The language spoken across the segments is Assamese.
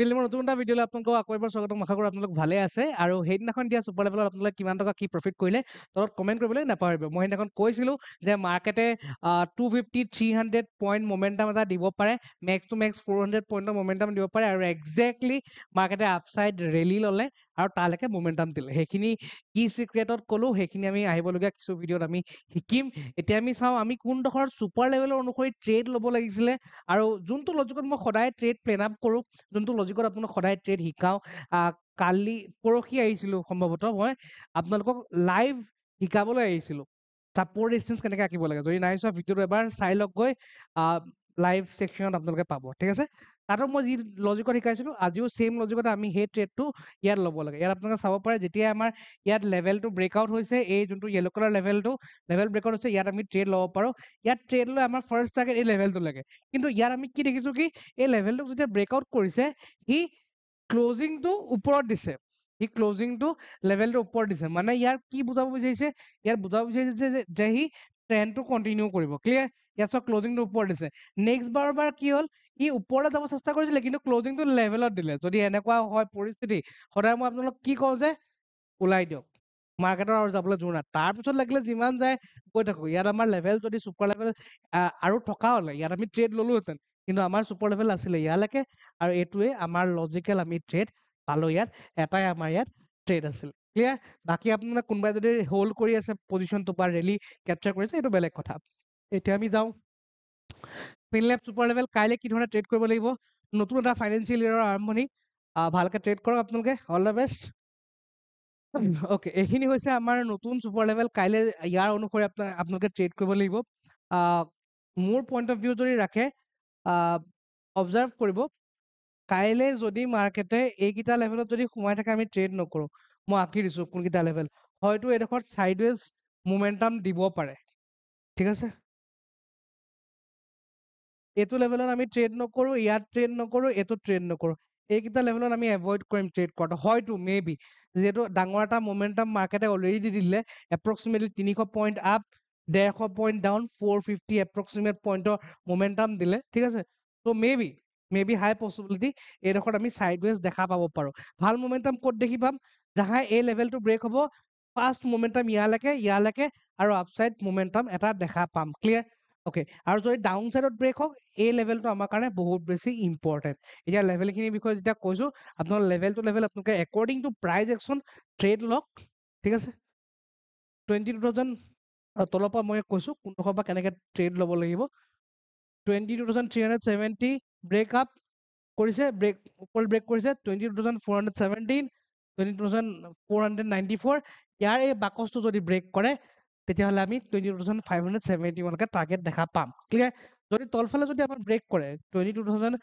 ফিল্মৰ নতুন এটা ভিডিঅ'লৈ আপোনালোকক আকৌ এবাৰ স্বাগতম। আশা কৰোঁ আপোনালোক ভালে আছে। আৰু সেইদিনাখন দিয়া ছুপাৰ লেভেলত আপোনালোকে কিমান টকা কি প্ৰফিট কৰিলে তলত কমেণ্ট কৰিবলৈ নাপাহৰিব। মই সেইদিনাখন কৈছিলোঁ যে মাৰ্কেটে two fifty three hundred point momentum এটা দিব পাৰে। Max to max four hundred পইণ্টৰ মমেণ্টাম দিব পাৰে। আৰু একজেক্টলি মাৰ্কেটে আপচাইড ৰেলী ল'লে। আৰু তালৈকে মমেণ্টাম দিলে। সেইখিনি কি চিক্ৰেটত ক'লোঁ সেইখিনি আমি আহিবলগীয়া কিছু ভিডিঅ'ত আমি শিকিম। এতিয়া আমি চাওঁ আমি কোনডোখৰত ছুপাৰ লেভেলৰ অনুসৰি ট্ৰেড ল'ব লাগিছিলে আৰু যোনটো লজিকত মই সদায় ট্ৰেড প্লেন আপ কৰোঁ যোনটো লজিকত আপোনাক সদায় ট্ৰেড শিকাওঁ কালি পৰহি আহিছিলোঁ সম্ভৱতঃ মই আপোনালোকক লাইভ শিকাবলৈ আহিছিলোঁ। চাপৰ ডিষ্টেঞ্চ কেনেকৈ আঁকিব লাগে? যদি নাই চোৱা ভিডিঅ'টো এবাৰ চাই লওক গৈ। লাইভ ছেকশ্যনত আপোনালোকে পাব ঠিক আছে? তাতো মই যি লজিকত শিকাইছিলোঁ আজিও ছেইম লজিকত আমি সেই ট্ৰেডটো ইয়াত ল'ব লাগে। ইয়াত আপোনালোকে চাব পাৰে যেতিয়া আমাৰ ইয়াত লেভেলটো ব্ৰেকআউট হৈছে এই যোনটো য়েল' কালাৰ লেভেলটো লেভেল ব্ৰেকআউট হৈছে ইয়াত আমি ট্ৰেড ল'ব পাৰোঁ। ইয়াত ট্ৰেড লৈ আমাৰ ফাৰ্ষ্ট টাৰ্গেট এই লেভেলটো লাগে। কিন্তু ইয়াত আমি কি দেখিছোঁ কি এই লেভেলটোক যেতিয়া ব্ৰেকআউট কৰিছে সি ক্লজিংটো ওপৰত দিছে। সি ক্লজিংটো লেভেলটোৰ ওপৰত দিছে। মানে ইয়াৰ কি বুজাব বিচাৰিছে? ইয়াত বুজাব বিচাৰিছে যে সি ট্ৰেণ্ডটো কণ্টিনিউ কৰিব। ক্লিয়াৰ ইয়াত চোৱা ক্লজিংটো ওপৰত দিছে। নেক্সট বাৰ বাৰ কি হ'ল? ই ওপৰলৈ যাব চেষ্টা কৰিছিলে কিন্তু ক্লজিংটো লেভেলত দিলে। যদি এনেকুৱা হয় পৰিস্থিতি সদায় মই আপোনালোক কি কওঁ যে ওলাই দিয়ক। মাৰ্কেটৰ আৰু যাবলৈ জোৰ নাই। তাৰপিছত লাগিলে যিমান যায় গৈ থাকোঁ ইয়াত আমাৰ লেভেল যদি ছুপাৰ লেভেল আৰু থকা হ'লে ইয়াত আমি ট্ৰেড ল'লোহেঁতেন কিন্তু আমাৰ ছুপাৰ লেভেল আছিলে ইয়ালৈকে আৰু এইটোৱে আমাৰ লজিকেল আমি ট্ৰেড পালোঁ ইয়াত। এটাই আমাৰ ইয়াত ট্ৰেড আছিল। ক্লিয়াৰ বাকী আপোনালোকে কোনোবাই যদি হোল্ড কৰি আছে পজিশ্যনটো বা ৰেলি কেপচাৰ কৰিছে এইটো বেলেগ কথা। এতিয়া আমি যাওঁ। ফিনলেপ ছুপাৰ লেভেল কাইলৈ কি ধৰণে ট্ৰেড কৰিব লাগিব? নতুন এটা ফাইনেন্সিয়েল ইয়েৰৰ আৰম্ভণি। ভালকৈ ট্ৰেড কৰক আপোনালোকে। অল দ্য বেষ্ট অ'কে এইখিনি হৈছে আমাৰ নতুন ছুপাৰ লেভেল কাইলৈ ইয়াৰ অনুসৰি আপোনাৰ আপোনালোকে ট্ৰেড কৰিব লাগিব। মোৰ পইণ্ট অফ ভিউ যদি ৰাখে অবজাৰ্ভ কৰিব। কাইলৈ যদি মাৰ্কেটে এইকেইটা লেভেলত যদি সোমাই থাকে আমি ট্ৰেড নকৰোঁ। মই আঁকি দিছোঁ কোনকেইটা লেভেল হয়তো এইডোখৰত ছাইডৱেজ মুমেণ্টাম দিব পাৰে। ঠিক আছে? এইটো লেভেলত আমি ট্ৰেড নকৰোঁ ইয়াত ট্ৰেড নকৰোঁ এইটো ট্ৰেড নকৰোঁ। এইকেইটা লেভেলত আমি এভইড কৰিম ট্ৰেড কৰাটো হয়তো মে বি যিহেতু ডাঙৰ এটা মমেণ্টাম মাৰ্কেটে অলৰেডি দি দিলে এপ্ৰক্সিমেটলি তিনিশ পইণ্ট আপ ডেৰশ point down for fifty approximate পইণ্টৰ মমেণ্টাম দিলে ঠিক আছে? ত' may be may be high possibility এইডোখৰত আমি ছাইডৱেজ দেখা পাব পাৰোঁ। ভাল মমেণ্টাম ক'ত দেখি পাম? যাহাই এই লেভেলটো ব্ৰেক হ'ব ফাৰ্ষ্ট মমেণ্টাম ইয়ালৈকে ইয়ালৈকে আৰু আপচাইড মমেণ্টাম এটা দেখা পাম। ক্লিয়াৰ অ'কে আৰু যদি ডাউন চাইডত ব্ৰেক হওক এই লেভেলটো আমাৰ কাৰণে বহুত বেছি ইম্পৰ্টেণ্ট এতিয়া লেভেলখিনিৰ বিষয়ে যেতিয়া কৈছোঁ আপোনাৰ লেভেল টু লেভেল আপোনালোকে according to price action trade লওক ঠিক আছে? টুৱেণ্টি টু থাউজেণ্ড তলৰ পৰা মই কৈছোঁ কোনডোখৰ পৰা কেনেকৈ ট্ৰেড ল'ব লাগিব। Twenty two thousand three hundred seventy break up কৰিছে ব্ৰেক ওপৰত ব্ৰেক কৰিছে twenty two thousand four hundred seventeen twenty two thousand four hundred ninety four ইয়াৰ এই বাকচটো যদি ব্ৰেক কৰে তেতিয়াহ'লে আমি twenty two thousand five hundred seventy ওৱানকৈ target দেখা পাম। ক্লিয়াৰ যদি তলফালে যদি আমাৰ ব্ৰেক কৰে twenty two thousand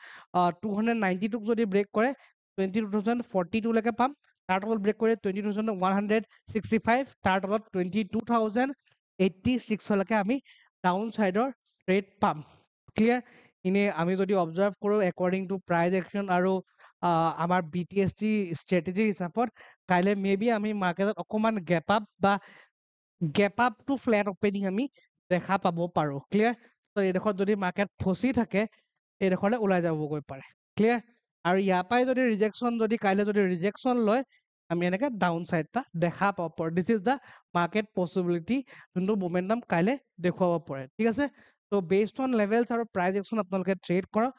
two hundred ninety টুক যদি ব্ৰেক কৰে টুৱেণ্টি টু থাউজেণ্ড ফৰ্টি টুলৈকে পাম। তাৰ তলত ব্ৰেক কৰে twenty two thousand one hundred sixty five তাৰ তলত টুৱেণ্টি টু থাউজেণ্ড এইটটি ছিক্সলৈকে আমি ডাউন ছাইডৰ ট্ৰেড পাম। ক্লিয়াৰ এনেই আমি যদি অবজাৰ্ভ কৰোঁ একৰ্ডিং টু প্ৰাইজ একশ্যন আৰু আমাৰ B T S T strategy হিচাপত কাইলৈ মে বি আমি মাৰ্কেটত অকণমান গেপ আপ বা gap up to flat opening আমি দেখা পাব পাৰোঁ। ক্লিয়াৰ ত' এইডোখৰত যদি মাৰ্কেট ফচি থাকে এইডোখৰলৈ ওলাই যাবগৈ পাৰে। ক্লিয়াৰ আৰু ইয়াৰ পৰাই যদি ৰিজেকশ্যন যদি কাইলৈ যদি ৰিজেকশ্যন লয় আমি এনেকৈ ডাউন ছাইড এটা দেখা পাব পাৰোঁ। This is the market possibility যোনটো মমেণ্টাম কাইলৈ দেখুৱাব পাৰে। ঠিক আছে? ত' বেছড অন লেভেলছ আৰু প্ৰাইজ একশ্যন আপোনালোকে ট্ৰেড কৰক।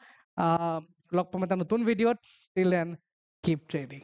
লগ পাম এটা নতুন ভিডিঅ'ত টিল দেন কিপ ট্ৰেডিং